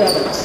de la